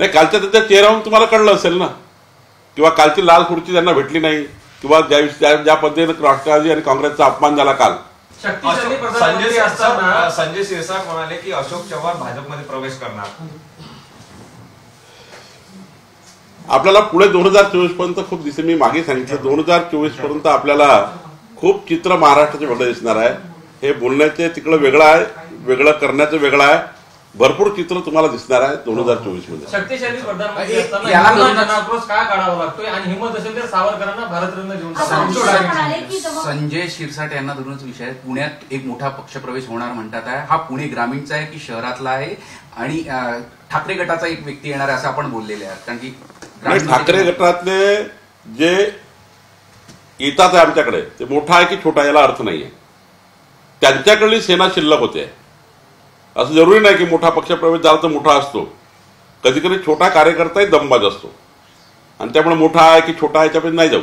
नाही कालच्या त्यांच्या चेहऱ्यावरून तुम्हाला कळलं असेल ना. किंवा कालची लाल खुर्ची त्यांना भेटली नाही. किंवा ज्या ज्या ज्या पद्धतीने राष्ट्रवादी आणि काँग्रेसचा अपमान झाला काल. संजय असताना संजय शिरसाट म्हणाले की अशोक चव्हाण भाजपमध्ये प्रवेश करणार. आपल्याला पुढे दोन हजार चोवीसपर्यंत खूप दिसे मी मागे सांगितलं दोन हजार चोवीसपर्यंत आपल्याला खूप चित्र महाराष्ट्राचे वेगळं दिसणार आहे. हे बोलण्याचे तिकडं वेगळं आहे वेगळं करण्याचं वेगळं आहे. भरपूर चित्र तुम्हाला दिसणार आहे दोन हजार चोवीसमध्ये. शक्तिशाली प्रधानमंत्री ए- असताना याला हिंमत धरूनच- जनाक्रोश का काढावा लागतोय? आणि हिंमत असेल तर सावरकरांना भारतरत्न देऊन असं टाका. अमित शहा म्हणाले की जेव्हा संजय शिरसाट यांना धरूनच विषय आहे. पुण्यात एक मोठा पक्षप्रवेश होणार म्हणतात आहे. हा पुणे ग्रामीणचा आहे की शहरातला आहे? आणि अं, ठाकरे गटाचा एक व्यक्ती येणार आहे असं आपण बोललेले आहे कारण की आणि ग्रामीण ठाकरे गटातले जे येतात आहे आमच्याकडे ते मोठा आहे की छोटा याला अर्थ नाहीये. त्यांच्याकडली सेना शिल्लक होते. असं जरुरी नाही की मोठा पक्षप्रवेश झाला तर मोठा असतो. कधी कधी छोटा कार्यकर्ताही दमबाज असतो. आणि त्यामुळे मोठा आहे की छोटा आहे याच्यापर्यंत नाही जाऊ.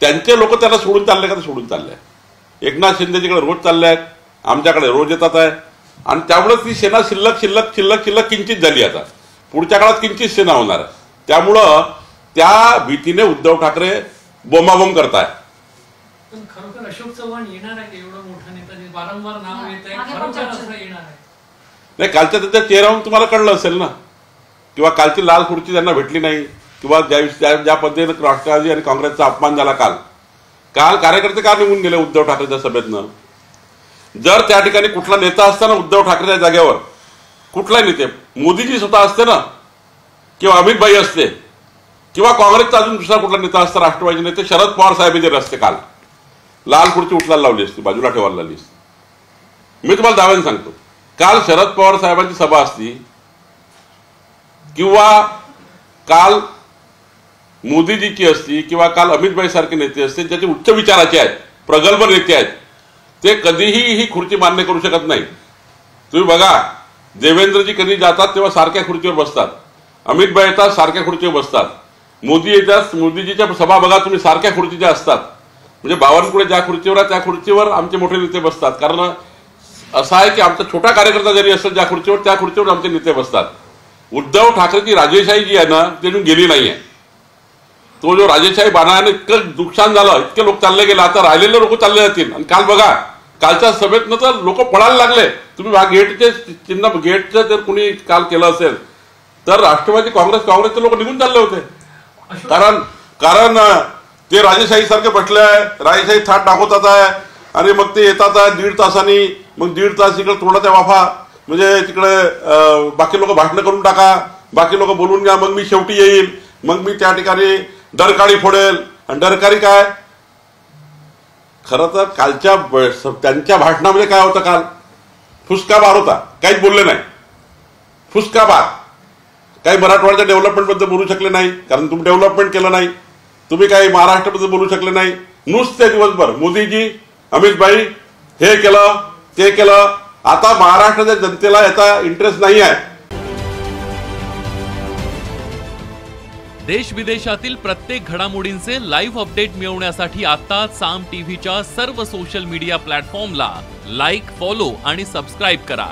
त्यांचे लोक त्याला सोडून चालले का तर सोडून चालले आहे. एकनाथ शिंदेजीकडे रोज चालले आहेत. आमच्याकडे रोज येतात आहे. आणि त्यामुळे ती सेना शिल्लक शिल्लक शिल्लक शिल्लक किंचित झाली आता. पुढच्या काळात किंचित सेना होणार आहे. त्यामुळं त्या भीतीने उद्धव ठाकरे बोमाबोम करताय. पण खरोखर अशोक चव्हाण येणार आहे एवढा मोठा नेता जे वारंवार नाव येत आहे खरोखर असं येणार आहे. नाही कालच्या त्यांच्या चेहऱ्यावरून तुम्हाला कळलं असेल ना? किंवा कालची लाल खुर्ची त्यांना भेटली नाही किंवा ज्या ज्या ज्या पद्धतीने राष्ट्रवादी आणि काँग्रेसचा अपमान झाला काल. काल कार्यकर्ते का निघून गेले उद्धव ठाकरेच्या सभेतनं? जर त्या ठिकाणी कुठला नेता असता ना उद्धव ठाकरेच्या जागेवर कुठला नेते मोदीजी स्वतः असते ना? किंवा अमित भाई असते? किंवा काँग्रेसचा अजून दुसरा कुठला नेता असता राष्ट्रवादी नेते शरद पवार साहेब जे असते काल. लाल खुर्ची उठला लावली असती बाजूला ठेवायला लावली असती. मी तुम्हाला दाव्याने सांगतो काल शरद पवार साहेबांची सभा असती किंवा काल मोदीजीची असती किंवा काल अमितभाई सारखे नेते असते ज्याचे उच्च विचाराचे आहेत प्रगल्भ नेते आहेत ते कधीही ही खुर्ची मान्य करू शकत नाही. तुम्ही बघा देवेंद्रजी कधी जातात तेव्हा सारख्या खुर्चीवर बसतात. अमितभाई येतात सारख्या खुर्चीवर बसतात. मोदी येतात मोदीजीच्या सभा बघा तुम्ही सारख्या खुर्चीच्या असतात. म्हणजे बावनकुळे ज्या खुर्चीवर आहे त्या खुर्चीवर आमचे मोठे नेते बसतात. कारण असं आहे की आमचा छोटा कार्यकर्ता जरी असेल ज्या खुर्चीवर त्या खुर्चीवर आमचे नेते बसतात. उद्धव ठाकरेची राजेशाही जी आहे ना ती अजून गेली नाहीये. तो जो राजेशाही बाणाने इतकं नुकसान झालं इतके लोक चालले गेले आता राहिलेले लोक चालले जातील. आणि काल बघा कालच्या सभेतनं तर लोक पळायला लागले. तुम्ही गेटचे चिन्ह गेटचं जर कुणी काल केलं असेल तर राष्ट्रवादी काँग्रेस काँग्रेसचे लोक निघून चालले होते. कारण कारण ते राजेशाही सारखे बसले आहे. राजेशाही थाट दाखवतात आहे. आणि मग ते येतात आहे दीड तासांनी. मग दीड तास इकडे तोंडाच्या वाफा. म्हणजे तिकडे बाकी लोक भाषणं करून टाका. बाकी लोक बोलून घ्या. मग मी शेवटी येईल. मग मी त्या ठिकाणी डरकाळी फोडेल. आणि डरकारी काय? खरं तर कालच्या त्यांच्या भाषणामध्ये काय होतं काल? फुसका बार होता. काहीच बोलले नाही. फुसका बार काही मराठवाड्याच्या डेव्हलपमेंटबद्दल बोलू शकले नाही. कारण तुम्ही डेव्हलपमेंट केलं नाही. तुम्ही काही महाराष्ट्राबद्दल बोलू शकले नाही. नुसते दिवसभर मोदीजी अमित भाई हे केलं ते केलं. आता महाराष्ट्राच्या जनतेला याचा इंटरेस्ट नाही आहे. देश विदेशातील प्रत्येक घडामोडींचे लाईव्ह अपडेट मिळवण्यासाठी आता साम टीव्हीच्या सर्व सोशल मीडिया प्लॅटफॉर्मला लाईक फॉलो आणि सबस्क्राईब करा.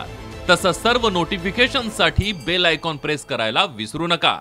तसंच सर्व नोटिफिकेशनसाठी बेल आयकॉन प्रेस करायला विसरू नका.